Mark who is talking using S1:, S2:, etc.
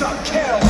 S1: Some kill.